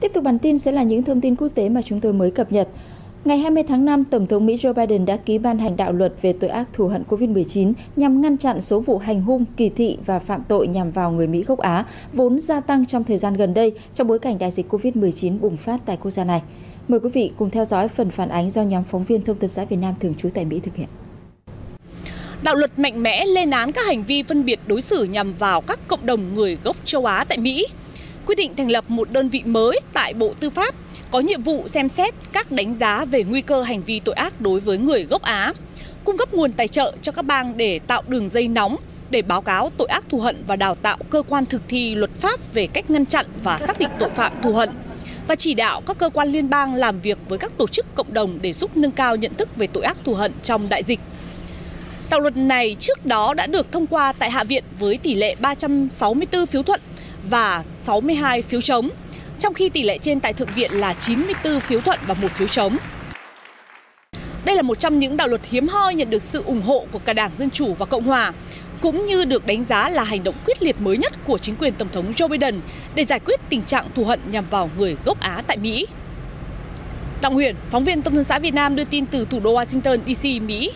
Tiếp tục bản tin sẽ là những thông tin quốc tế mà chúng tôi mới cập nhật. Ngày 20 tháng 5, Tổng thống Mỹ Joe Biden đã ký ban hành đạo luật về tội ác thù hận COVID-19 nhằm ngăn chặn số vụ hành hung, kỳ thị và phạm tội nhằm vào người Mỹ gốc Á, vốn gia tăng trong thời gian gần đây trong bối cảnh đại dịch COVID-19 bùng phát tại quốc gia này. Mời quý vị cùng theo dõi phần phản ánh do nhóm phóng viên Thông tấn xã Việt Nam thường trú tại Mỹ thực hiện. Đạo luật mạnh mẽ lên án các hành vi phân biệt đối xử nhằm vào các cộng đồng người gốc châu Á tại Mỹ. Quyết định thành lập một đơn vị mới tại Bộ Tư pháp có nhiệm vụ xem xét các đánh giá về nguy cơ hành vi tội ác đối với người gốc Á, cung cấp nguồn tài trợ cho các bang để tạo đường dây nóng để báo cáo tội ác thù hận và đào tạo cơ quan thực thi luật pháp về cách ngăn chặn và xác định tội phạm thù hận và chỉ đạo các cơ quan liên bang làm việc với các tổ chức cộng đồng để giúp nâng cao nhận thức về tội ác thù hận trong đại dịch. Đạo luật này trước đó đã được thông qua tại Hạ viện với tỷ lệ 364 phiếu thuận và 62 phiếu chống, trong khi tỷ lệ trên tại Thượng viện là 94 phiếu thuận và một phiếu chống. Đây là một trong những đạo luật hiếm hoi nhận được sự ủng hộ của cả Đảng Dân Chủ và Cộng Hòa, cũng như được đánh giá là hành động quyết liệt mới nhất của chính quyền Tổng thống Joe Biden để giải quyết tình trạng thù hận nhằm vào người gốc Á tại Mỹ. Đặng Huyền, phóng viên Thông tấn xã Việt Nam đưa tin từ thủ đô Washington, D.C., Mỹ.